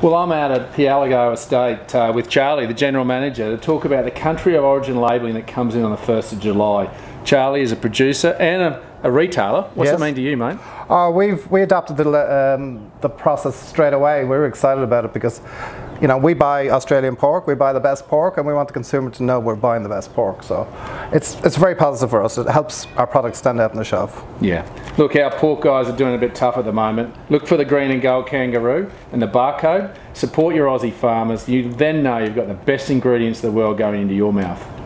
Well, I'm out at the Pialligo Estate uh, with Charlie, the General Manager, to talk about the country of origin labelling that comes in on the 1st of July. Charlie is a producer and a, a retailer. What's Yes. that mean to you, mate? Uh, we've we adopted the um, the process straight away. We were excited about it because, you know, we buy Australian pork, we buy the best pork, and we want the consumer to know we're buying the best pork. So, it's it's very positive for us. It helps our product stand out on the shelf. Yeah. Look, our pork guys are doing a bit tough at the moment. Look for the green and gold kangaroo and the barcode. Support your Aussie farmers. You then know you've got the best ingredients in the world going into your mouth.